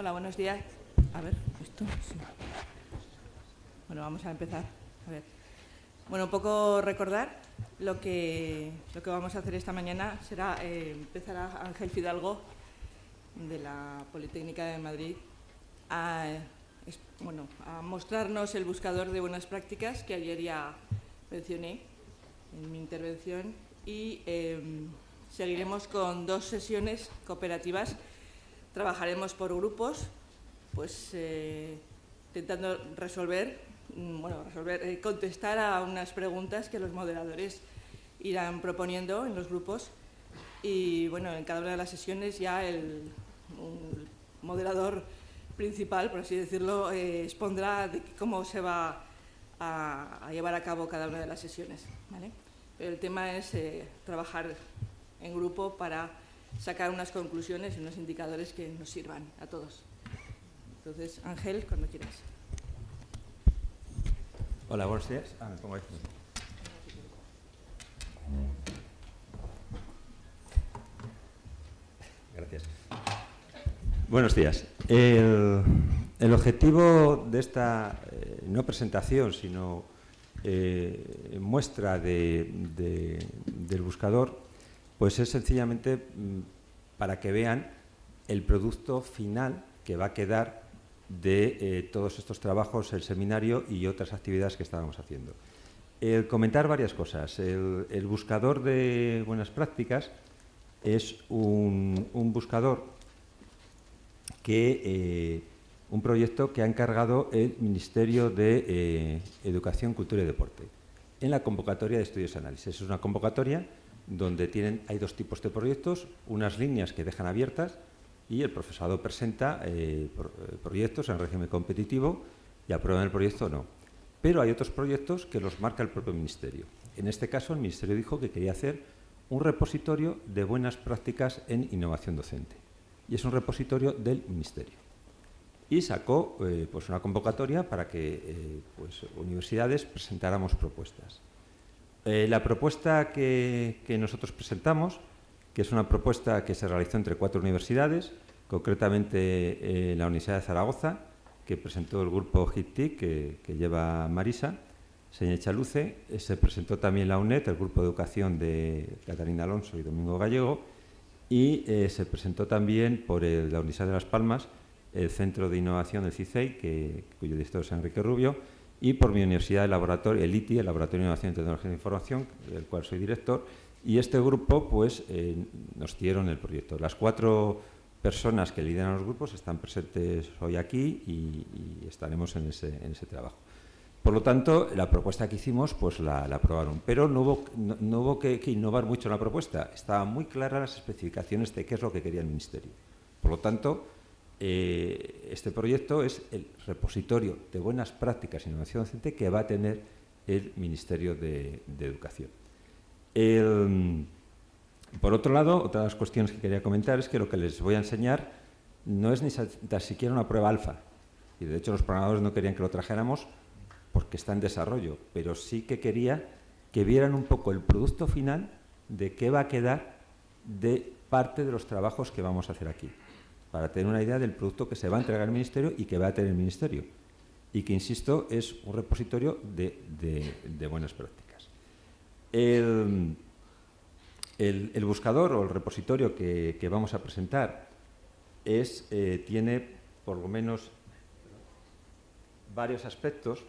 Hola, buenos días. A ver, esto. sí. Bueno, vamos a empezar. A ver. Bueno, un poco recordar lo que, lo que vamos a hacer esta mañana será eh, empezar a Ángel Fidalgo de la Politécnica de Madrid a, bueno, a mostrarnos el buscador de buenas prácticas que ayer ya mencioné en mi intervención y eh, seguiremos con dos sesiones cooperativas. Trabajaremos por grupos, pues eh, intentando resolver, mm, bueno, resolver, eh, contestar a unas preguntas que los moderadores irán proponiendo en los grupos y bueno, en cada una de las sesiones ya el moderador principal, por así decirlo, eh, expondrá cómo se va a, llevar a cabo cada una de las sesiones. Pero el tema es eh, trabajar en grupo para sacar unas conclusiones y unos indicadores que nos sirvan a todos. Entonces, Ángel, cuando quieras. Hola, buenos días. Ah, me pongo ahí. Gracias. Buenos días. El, el objetivo de esta, eh, no presentación, sino eh, muestra de- de- del buscador, pues es sencillamente mm, para que vean el producto final que va a quedar de eh, todos estos trabajos, el seminario y otras actividades que estábamos haciendo. El comentar varias cosas. El, buscador de buenas prácticas es un, un buscador que eh, un proyecto que ha encargado el Ministerio de eh, Educación, Cultura y Deporte en la convocatoria de estudios y análisis. Es una convocatoria donde tienen, hay dos tipos de proyectos, unas líneas que dejan abiertas y el profesorado presenta eh, eh, proyectos en régimen competitivo y aprueban el proyecto o no. Pero hay otros proyectos que los marca el propio Ministerio. En este caso, el Ministerio dijo que quería hacer un repositorio de buenas prácticas en innovación docente. Y es un repositorio del Ministerio. Y sacó eh, pues una convocatoria para que pues, universidades presentáramos propuestas. Eh, la propuesta que, nosotros presentamos, que es una propuesta que se realizó entre cuatro universidades, concretamente eh, la Universidad de Zaragoza, que presentó el grupo HITTIC, que, lleva Marisa, Seña Chaluce, eh, se presentó también la UNED, el grupo de educación de Catalina Alonso y Domingo Gallego, y se presentó también por la Universidad de Las Palmas, el Centro de Innovación del CICEI, que, cuyo director es Enrique Rubio, y por mi universidad, el laboratorio, el ITI, el Laboratorio de Innovación y Tecnología de Información, del cual soy director, y este grupo pues eh, nos dieron el proyecto. Las cuatro personas que lideran los grupos están presentes hoy aquí y, estaremos en ese, en ese trabajo. Por lo tanto, la propuesta que hicimos, pues la, aprobaron. Pero no hubo, no, no hubo que, que innovar mucho en la propuesta. Estaban muy claras las especificaciones de qué es lo que quería el Ministerio. Por lo tanto, eh, este proyecto es el repositorio de buenas prácticas e innovación docente que va a tener el Ministerio de, Educación. Por otro lado, otra de las cuestiones que quería comentar es que lo que les voy a enseñar no es ni siquiera una prueba alfa. Y de hecho los programadores no querían que lo trajéramos porque está en desarrollo, pero sí que quería que vieran un poco el producto final de qué va a quedar de parte de los trabajos que vamos a hacer aquí, para tener una idea del producto que se va a entregar al Ministerio y que va a tener el Ministerio. Y que, insisto, es un repositorio de, buenas prácticas. El, buscador o el repositorio que, que vamos a presentar es, eh, tiene por lo menos varios aspectos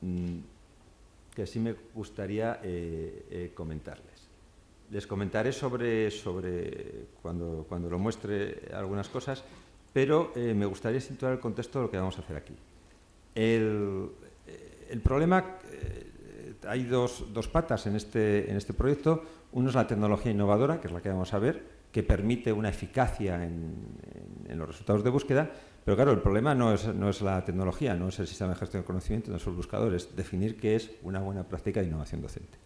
mm, que sí me gustaría eh, eh, comentarles. Les comentaré sobre, sobre cuando, cuando lo muestre algunas cosas, pero eh, me gustaría situar el contexto de lo que vamos a hacer aquí. El, el problema, eh, hay dos, dos patas en este, en este proyecto. Uno es la tecnología innovadora, que es la que vamos a ver, que permite una eficacia en, en- los resultados de búsqueda. Pero claro, el problema no es, no es la tecnología, no es el sistema de gestión de conocimiento, no son los buscadores, es definir qué es una buena práctica de innovación docente.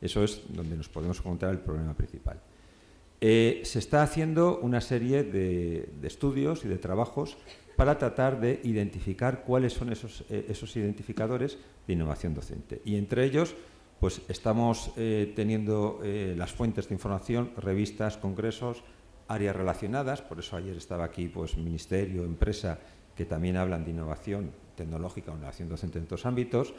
Eso es donde nos podemos encontrar el problema principal. Eh, se está haciendo una serie de, estudios y de trabajos para tratar de identificar cuáles son esos, eh, esos identificadores de innovación docente. Y entre ellos, pues estamos eh, teniendo las fuentes de información, revistas, congresos, áreas relacionadas, por eso ayer estaba aquí pues ministerio, empresa, que también hablan de innovación tecnológica o innovación docente en otros ámbitos,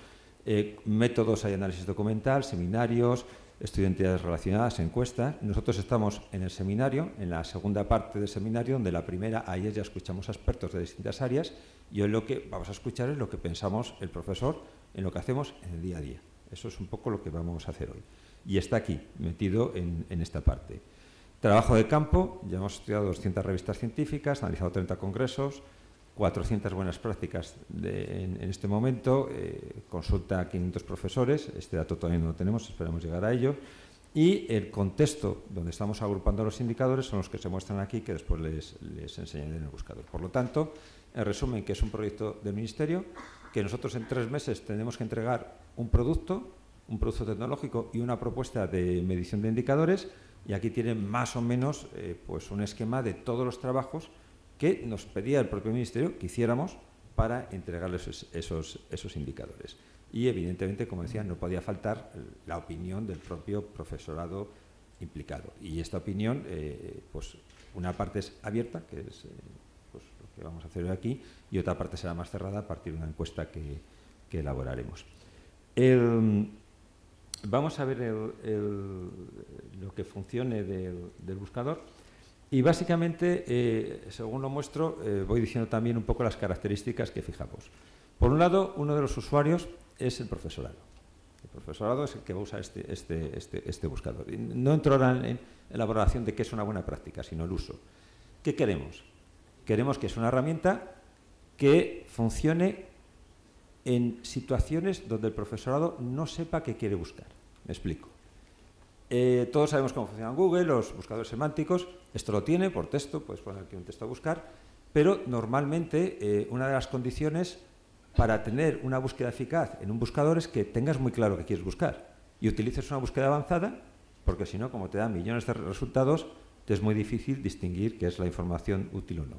eh, métodos hay análisis documental, seminarios, estudiantes relacionadas, encuestas. Nosotros estamos en el seminario, en la segunda parte del seminario, donde la primera, ayer ya escuchamos expertos de distintas áreas y hoy lo que vamos a escuchar es lo que pensamos el profesor en lo que hacemos en el día a día. Eso es un poco lo que vamos a hacer hoy. Y está aquí, metido en, esta parte. Trabajo de campo, ya hemos estudiado 200 revistas científicas, analizado 30 congresos, 400 buenas prácticas en, este momento, eh, consulta a 500 profesores, este dato todavía no lo tenemos, esperamos llegar a ello, y el contexto donde estamos agrupando los indicadores son los que se muestran aquí, que después les, les enseñaré en el buscador. Por lo tanto, en resumen, que es un proyecto del Ministerio, que nosotros en tres meses tenemos que entregar un producto, un producto tecnológico y una propuesta de medición de indicadores, y aquí tienen más o menos eh, pues un esquema de todos los trabajos que nos pedía el propio Ministerio que hiciéramos para entregarles esos, esos, indicadores. Y evidentemente, como decía, no podía faltar la opinión del propio profesorado implicado. Y esta opinión, eh, pues una parte es abierta, que es eh, pues, lo que vamos a hacer hoy aquí, y otra parte será más cerrada a partir de una encuesta que, que elaboraremos. vamos a ver lo que funcione del buscador. Y básicamente, eh, según lo muestro, eh, voy diciendo también un poco las características que fijamos. Por un lado, uno de los usuarios es el profesorado. El profesorado es el que va a usar este, este, este, este buscador. no entro ahora en elaboración de qué es una buena práctica, sino el uso. ¿Qué queremos? Queremos que es una herramienta que funcione en situaciones donde el profesorado no sepa qué quiere buscar. Me explico. Eh, todos sabemos cómo funciona Google, los buscadores semánticos. Esto lo tiene por texto, puedes poner aquí un texto a buscar. Pero normalmente eh, una de las condiciones para tener una búsqueda eficaz en un buscador es que tengas muy claro qué quieres buscar y utilices una búsqueda avanzada, porque si no, como te da millones de resultados, te es muy difícil distinguir qué es la información útil o no.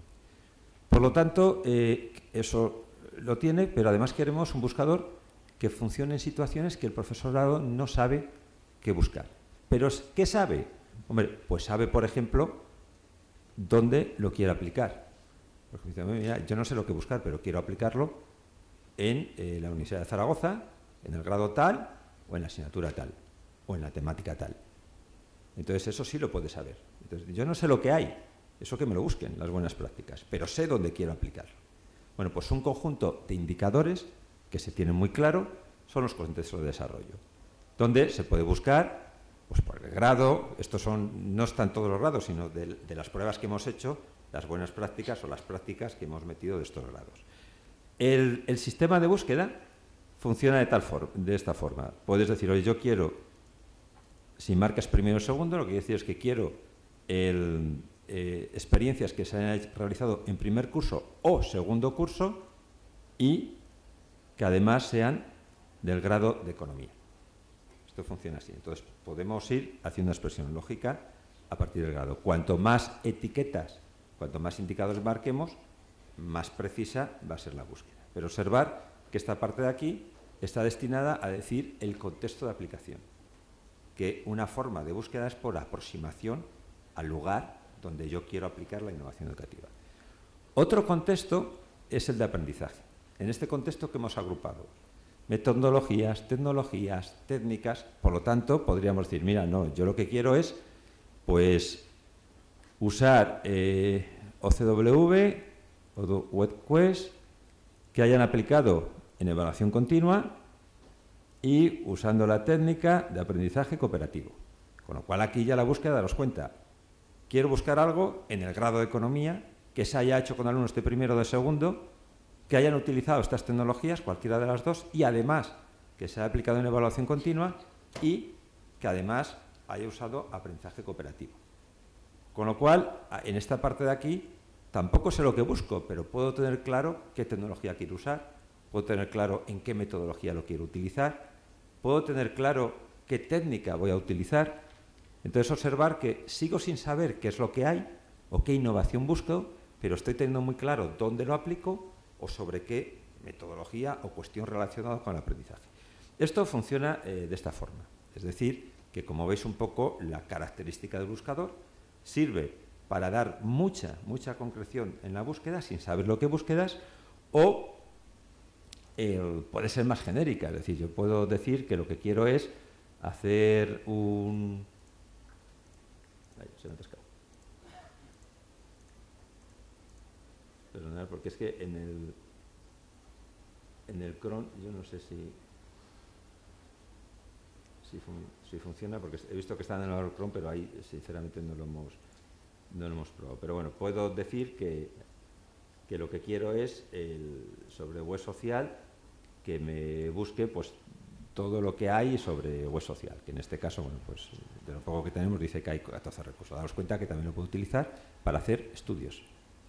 Por lo tanto, eh, eso lo tiene, pero además queremos un buscador que funcione en situaciones que el profesorado no sabe qué buscar. Pero ¿qué sabe? Hombre, pues sabe, por ejemplo, dónde lo quiere aplicar. yo no sé lo que buscar, pero quiero aplicarlo en eh, la Universidad de Zaragoza, en el grado tal, o en la asignatura tal, o en la temática tal. Entonces eso sí lo puede saber. Entonces, yo no sé lo que hay, eso que me lo busquen, las buenas prácticas, pero sé dónde quiero aplicarlo. Bueno, pues un conjunto de indicadores que se tienen muy claro son los contextos de desarrollo, donde se puede buscar pues por el grado, estos son, no están todos los grados, sino de, las pruebas que hemos hecho, las buenas prácticas o las prácticas que hemos metido de estos grados. El, sistema de búsqueda funciona de, tal forma, de esta forma. Puedes decir, oye, yo quiero, si marcas primero o segundo, lo que quiero decir es que quiero eh, experiencias que se hayan realizado en primer curso o segundo curso y que además sean del grado de economía funciona así. Entonces, podemos ir haciendo una expresión lógica a partir del grado. Cuanto más etiquetas, cuanto más indicadores marquemos, más precisa va a ser la búsqueda. Pero observar que esta parte de aquí está destinada a decir el contexto de aplicación, que una forma de búsqueda es por aproximación al lugar donde yo quiero aplicar la innovación educativa. Otro contexto es el de aprendizaje. En este contexto que hemos agrupado metodologías, tecnologías, técnicas. Por lo tanto, podríamos decir, mira, no, yo lo que quiero es, pues, usar eh, OCW o WebQuest que hayan aplicado en evaluación continua y usando la técnica de aprendizaje cooperativo. Con lo cual aquí ya la búsqueda, daros cuenta, quiero buscar algo en el grado de economía que se haya hecho con alumnos de primero o de segundo que hayan utilizado estas tecnologías, cualquiera de las dos, y además que se haya aplicado en evaluación continua y que además haya usado aprendizaje cooperativo. Con lo cual, en esta parte de aquí, tampoco sé lo que busco, pero puedo tener claro qué tecnología quiero usar, puedo tener claro en qué metodología lo quiero utilizar, puedo tener claro qué técnica voy a utilizar. Entonces, observar que sigo sin saber qué es lo que hay o qué innovación busco, pero estoy teniendo muy claro dónde lo aplico o sobre qué metodología o cuestión relacionada con el aprendizaje. Esto funciona eh, de esta forma, es decir, que como veis un poco la característica del buscador sirve para dar mucha, mucha concreción en la búsqueda sin saber lo que búsquedas, o eh, puede ser más genérica, es decir, yo puedo decir que lo que quiero es hacer un... porque es que en el, en el cron, yo no sé si, si, funciona, porque he visto que está en el cron, pero ahí sinceramente no lo hemos, no lo hemos probado. Pero bueno, puedo decir que, que lo que quiero es el, sobre web social que me busque pues todo lo que hay sobre web social, que en este caso, bueno, pues de lo poco que tenemos dice que hay 14 recursos. Daros cuenta que también lo puedo utilizar para hacer estudios.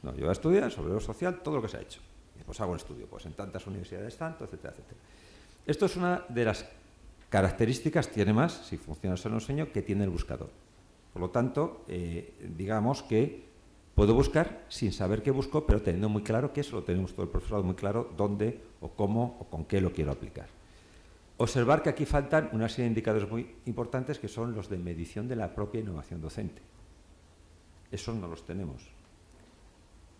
No, yo voy a estudiar sobre lo social todo lo que se ha hecho. Y pues hago un estudio, pues en tantas universidades tanto, etcétera, etcétera. Esto es una de las características, tiene más, si funciona eso lo enseño, que tiene el buscador. Por lo tanto, eh, digamos que puedo buscar sin saber qué busco, pero teniendo muy claro que eso lo tenemos todo el profesorado muy claro, dónde o cómo o con qué lo quiero aplicar. Observar que aquí faltan una serie de indicadores muy importantes que son los de medición de la propia innovación docente. Esos no los tenemos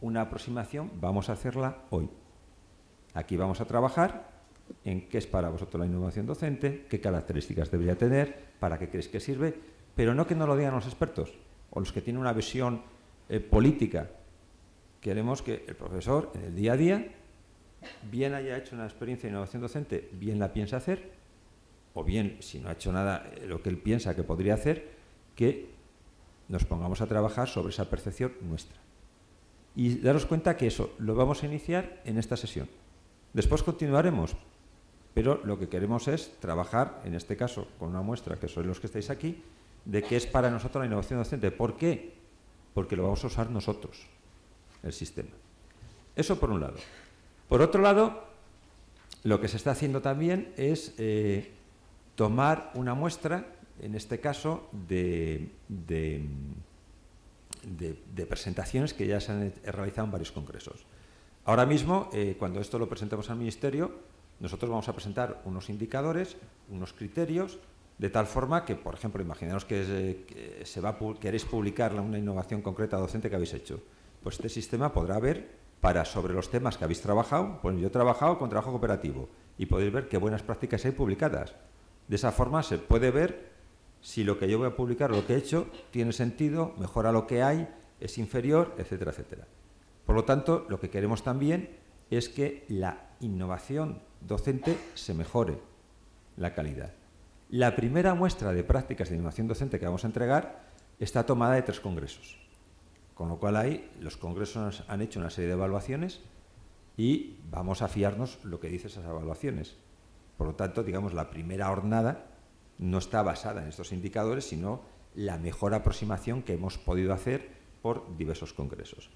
una aproximación, vamos a hacerla hoy. Aquí vamos a trabajar en qué es para vosotros la innovación docente, qué características debería tener, para qué creéis que sirve, pero no que no lo digan los expertos o los que tienen una visión eh, política. Queremos que el profesor en el día a día bien haya hecho una experiencia de innovación docente, bien la piensa hacer, o bien, si no ha hecho nada, eh, lo que él piensa que podría hacer, que nos pongamos a trabajar sobre esa percepción nuestra. Y daros cuenta que eso lo vamos a iniciar en esta sesión. Después continuaremos, pero lo que queremos es trabajar, en este caso, con una muestra, que sois los que estáis aquí, de qué es para nosotros la innovación docente. ¿Por qué? Porque lo vamos a usar nosotros, el sistema. Eso por un lado. Por otro lado, lo que se está haciendo también es eh, tomar una muestra, en este caso, de de, presentaciones que ya se han realizado en varios congresos. Ahora mismo, eh, cuando esto lo presentemos al Ministerio, nosotros vamos a presentar unos indicadores, unos criterios, de tal forma que, por ejemplo, imaginaos que, se va, queréis publicar una innovación concreta docente que habéis hecho. Pues este sistema podrá ver para sobre los temas que habéis trabajado, pues yo he trabajado con trabajo cooperativo y podéis ver qué buenas prácticas hay publicadas. De esa forma se puede ver si lo que yo voy a publicar, lo que he hecho, tiene sentido, mejora lo que hay, es inferior, etcétera, etcétera. Por lo tanto, lo que queremos también es que la innovación docente se mejore la calidad. La primera muestra de prácticas de innovación docente que vamos a entregar está tomada de tres congresos. Con lo cual ahí los congresos han hecho una serie de evaluaciones y vamos a fiarnos lo que dicen esas evaluaciones. Por lo tanto, digamos, la primera jornada no está basada en estos indicadores, sino la mejor aproximación que hemos podido hacer por diversos congresos.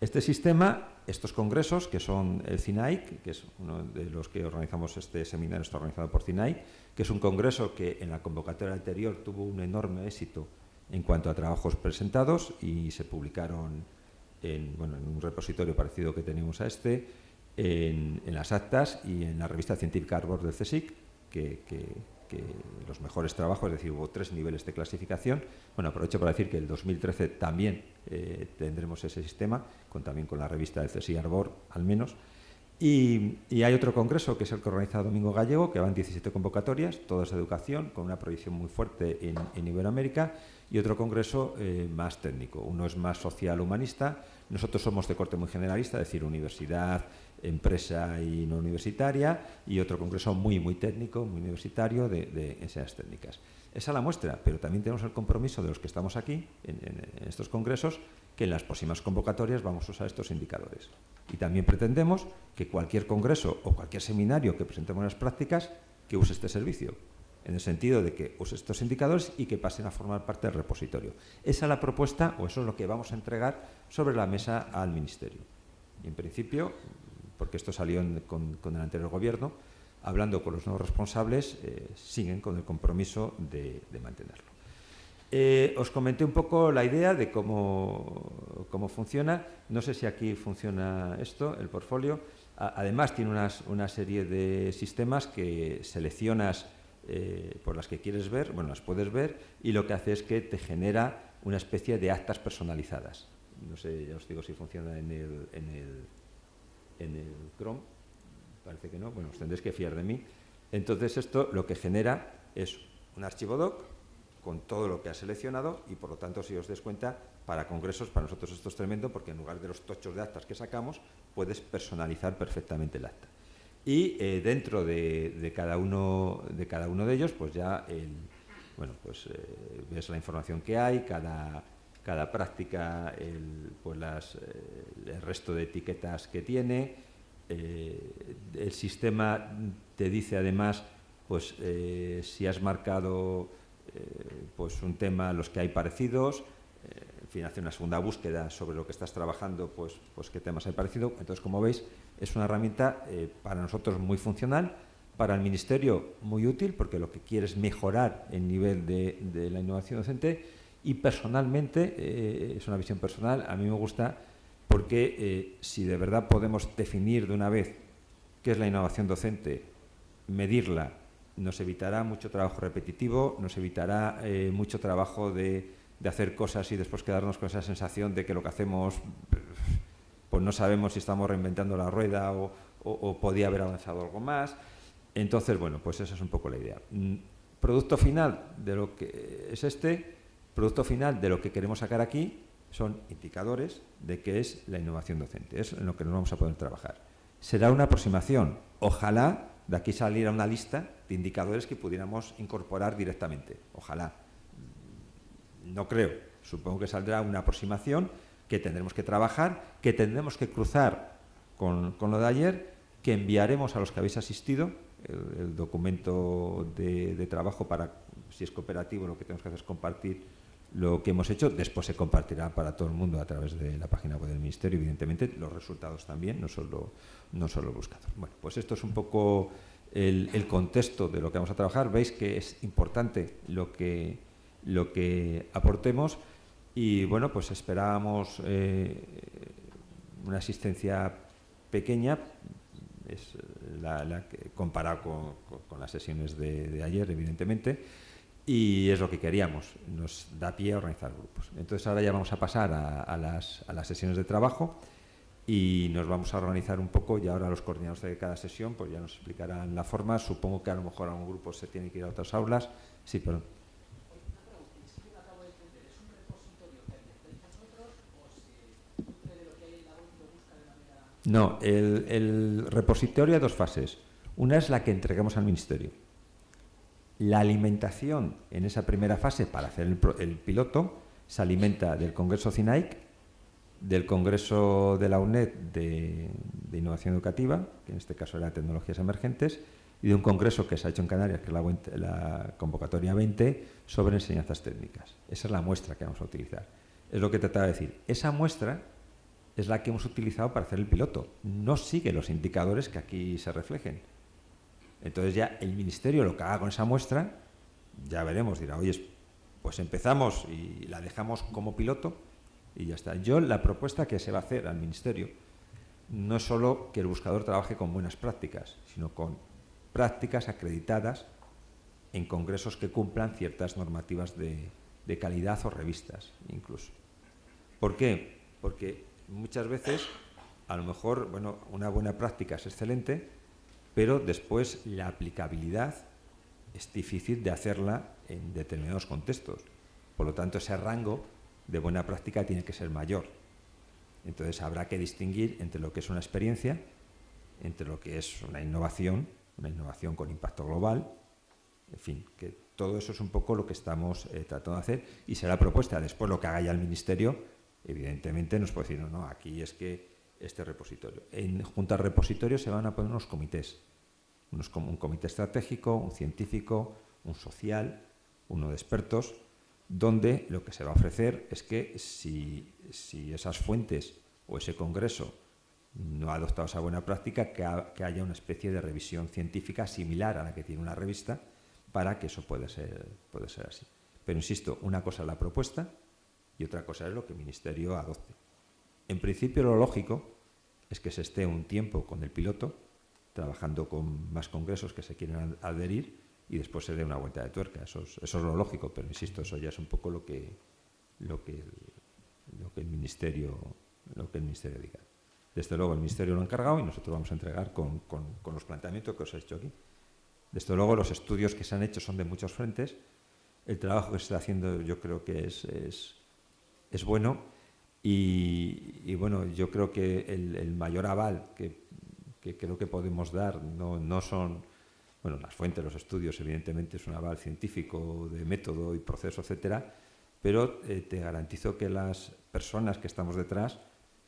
Este sistema, estos congresos, que son el CINAIC, que es uno de los que organizamos este seminario, está organizado por CINAIC, que es un congreso que en la convocatoria anterior tuvo un enorme éxito en cuanto a trabajos presentados y se publicaron en, un repositorio parecido que tenemos a este, en, las actas y en la revista científica Arbor del CSIC, que que los mejores trabajos, es decir, hubo tres niveles de clasificación. Bueno, aprovecho para decir que el 2013 también eh, tendremos ese sistema, con, también con la revista del CSI Arbor, al menos. Y, hay otro congreso, que es el que organiza Domingo Gallego, que van 17 convocatorias, todas de educación, con una proyección muy fuerte en, Iberoamérica, y otro congreso eh, más técnico. Uno es más social-humanista, nosotros somos de corte muy generalista, es decir, universidad, empresa y no universitaria, y otro congreso muy, muy técnico, muy universitario de, de enseñanzas técnicas. Esa es la muestra, pero también tenemos el compromiso de los que estamos aquí, en, estos congresos, que en las próximas convocatorias vamos a usar estos indicadores. Y también pretendemos que cualquier congreso o cualquier seminario que presentemos en las prácticas, que use este servicio, en el sentido de que use estos indicadores y que pasen a formar parte del repositorio. Esa es la propuesta, o eso es lo que vamos a entregar sobre la mesa al Ministerio. Y en principio, porque esto salió con, el anterior gobierno, hablando con los nuevos responsables, eh, siguen con el compromiso de, mantenerlo. Eh, os comenté un poco la idea de cómo, cómo, funciona. No sé si aquí funciona esto, el portfolio. además, tiene una serie de sistemas que seleccionas eh, por las que quieres ver, bueno, las puedes ver, y lo que hace es que te genera una especie de actas personalizadas. No sé, ya os digo si funciona en el, en el Chrome, parece que no, bueno, os tendréis que fiar de mí. Entonces esto lo que genera es un archivo doc con todo lo que has seleccionado y por lo tanto, si os des cuenta, para congresos, para nosotros esto es tremendo porque en lugar de los tochos de actas que sacamos, puedes personalizar perfectamente el acta. Y eh, dentro de, cada uno, de cada uno de ellos, pues ya bueno, pues, eh, ves la información que hay, cada, cada práctica, el, pues las, eh, el resto de etiquetas que tiene. el sistema te dice además pues, si has marcado pues un tema, los que hay parecidos, en fin, hace una segunda búsqueda sobre lo que estás trabajando, pues, pues qué temas hay parecido. Entonces, como veis, es una herramienta eh, para nosotros muy funcional, para el Ministerio muy útil, porque lo que quiere es mejorar el nivel de, la innovación docente y personalmente, eh, es una visión personal, a mí me gusta porque eh, si de verdad podemos definir de una vez qué es la innovación docente, medirla, nos evitará mucho trabajo repetitivo, nos evitará mucho trabajo de, de hacer cosas y después quedarnos con esa sensación de que lo que hacemos pues no sabemos si estamos reinventando la rueda o, podía haber avanzado algo más. Entonces, bueno, pues esa es un poco la idea. Mm, producto final de lo que es este, producto final de lo que queremos sacar aquí son indicadores de qué es la innovación docente, es en lo que nos vamos a poder trabajar. Será una aproximación, ojalá de aquí saliera una lista de indicadores que pudiéramos incorporar directamente, ojalá. No creo, supongo que saldrá una aproximación que tendremos que trabajar, que tendremos que cruzar con, lo de ayer, que enviaremos a los que habéis asistido, el, documento de, trabajo para, si es cooperativo, lo que tenemos que hacer es compartir lo que hemos hecho, después se compartirá para todo el mundo a través de la página web del Ministerio, evidentemente, los resultados también, no solo, no solo el buscador. Bueno, pues esto es un poco el, contexto de lo que vamos a trabajar. Veis que es importante lo que, lo que aportemos y bueno, pues esperábamos eh, una asistencia pequeña, es la, comparado con, las sesiones de, ayer, evidentemente, y es lo que queríamos, nos da pie a organizar grupos. Entonces ahora ya vamos a pasar a, las, a las sesiones de trabajo y nos vamos a organizar un poco y ahora los coordinadores de cada sesión pues ya nos explicarán la forma, supongo que a lo mejor algún grupo se tiene que ir a otras aulas, sí, pero No, el, repositorio hay dos fases. Una es la que entregamos al Ministerio. La alimentación en esa primera fase para hacer el, piloto se alimenta del Congreso CINAIC, del Congreso de la UNED de, Innovación Educativa, que en este caso era Tecnologías Emergentes, y de un congreso que se ha hecho en Canarias, que es la, la convocatoria 20, sobre enseñanzas técnicas. Esa es la muestra que vamos a utilizar. Es lo que trataba de decir. Esa muestra es la que hemos utilizado para hacer el piloto. No sigue los indicadores que aquí se reflejen. Entonces ya el ministerio lo que haga con esa muestra, ya veremos, dirá, oye, pues empezamos y la dejamos como piloto y ya está. Yo la propuesta que se va a hacer al ministerio no es solo que el buscador trabaje con buenas prácticas, sino con prácticas acreditadas en congresos que cumplan ciertas normativas de, de calidad o revistas incluso. ¿Por qué? Porque muchas veces, a lo mejor, bueno, una buena práctica es excelente, pero después la aplicabilidad es difícil de hacerla en determinados contextos. Por lo tanto, ese rango de buena práctica tiene que ser mayor. Entonces, habrá que distinguir entre lo que es una experiencia, entre lo que es una innovación, una innovación con impacto global, en fin, que todo eso es un poco lo que estamos eh, tratando de hacer y será propuesta. Después, lo que haga ya el Ministerio Evidentemente nos puede decir, no, no, aquí es que este repositorio. En, junto al repositorio se van a poner unos comités, unos, un comité estratégico, un científico, un social, uno de expertos, donde lo que se va a ofrecer es que si, esas fuentes o ese congreso no ha adoptado esa buena práctica, que, que, haya una especie de revisión científica similar a la que tiene una revista para que eso pueda ser, puede ser así. Pero insisto, una cosa es la propuesta y otra cosa es lo que el Ministerio adopte. En principio lo lógico es que se esté un tiempo con el piloto, trabajando con más congresos que se quieren adherir, y después se dé una vuelta de tuerca. Eso es, lo lógico, pero insisto, eso ya es un poco lo que, lo que, el Ministerio lo que el Ministerio diga. Desde luego el Ministerio lo ha encargado y nosotros vamos a entregar con, con, con los planteamientos que os he hecho aquí. Desde luego los estudios que se han hecho son de muchos frentes. El trabajo que se está haciendo yo creo que es, es, es bueno y, bueno, yo creo que el, mayor aval que, que, creo que podemos dar no, no son bueno, las fuentes, los estudios, evidentemente es un aval científico de método y proceso, etcétera, pero eh, te garantizo que las personas que estamos detrás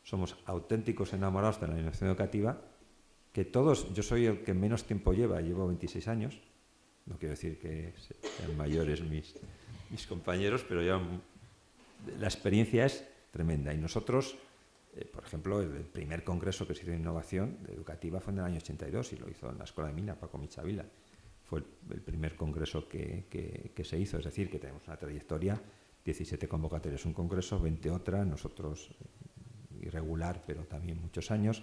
somos auténticos enamorados de la innovación educativa, que todos, yo soy el que menos tiempo lleva, llevo 26 años, no quiero decir que sean mayores mis, mis compañeros, pero ya la experiencia es tremenda. Y nosotros, eh, por ejemplo, el, primer congreso que se hizo de innovación educativa fue en el año 82 y lo hizo en la Escuela de Mina, Paco Michavila. Fue el, primer congreso que, se hizo, es decir, que tenemos una trayectoria, 17 convocatorias, un congreso, 20 otras, nosotros irregular, pero también muchos años.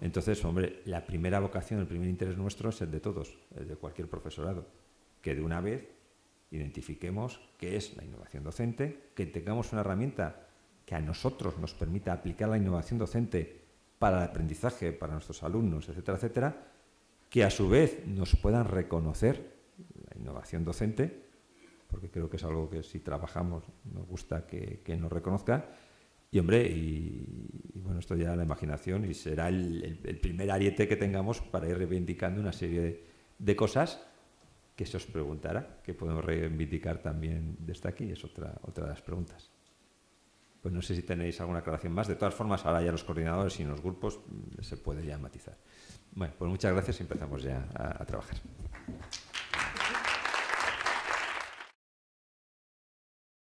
Entonces, hombre, la primera vocación, el primer interés nuestro es el de todos, el de cualquier profesorado, que de una vez identifiquemos qué es la innovación docente, que tengamos una herramienta que a nosotros nos permita aplicar la innovación docente para el aprendizaje, para nuestros alumnos, etcétera, etcétera, que a su vez nos puedan reconocer la innovación docente, porque creo que es algo que si trabajamos nos gusta que, nos reconozca, y hombre, y, y, bueno, esto ya la imaginación y será el, primer ariete que tengamos para ir reivindicando una serie de, de, cosas que se os preguntará, que podemos reivindicar también desde aquí, es otra, otra de las preguntas. Pues no sé si tenéis alguna aclaración más. De todas formas, ahora ya los coordinadores y los grupos mm, se puede ya matizar. Bueno, pues muchas gracias y empezamos ya a, a trabajar.